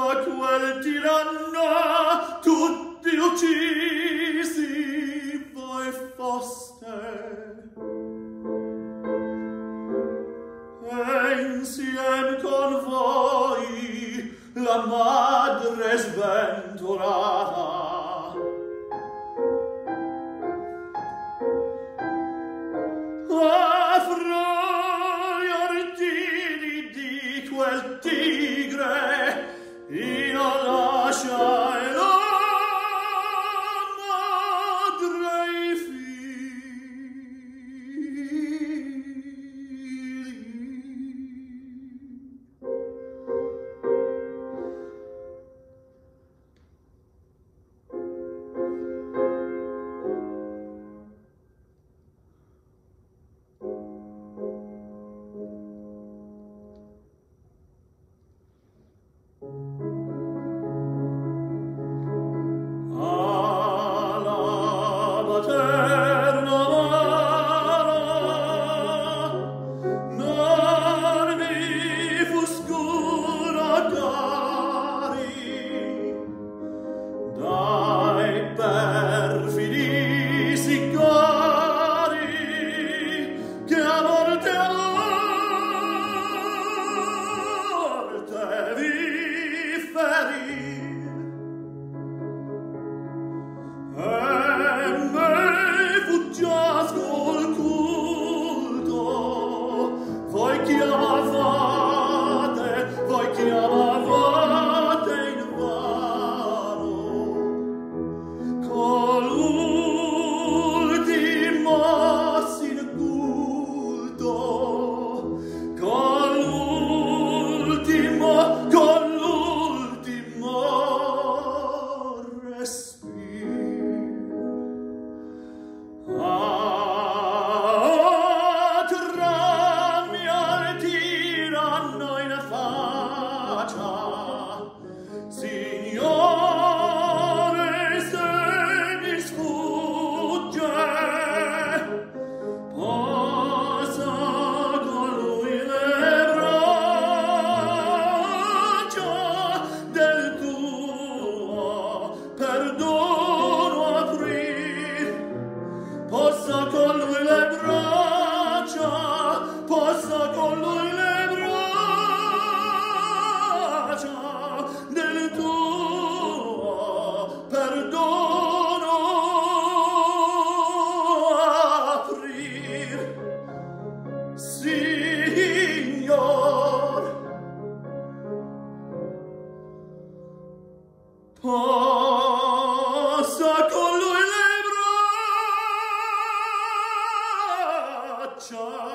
ma quel tiranno tutti uccisi voi foste. E insieme con voi la madre sventurata tigre Yeah. Passa con lui le braccia.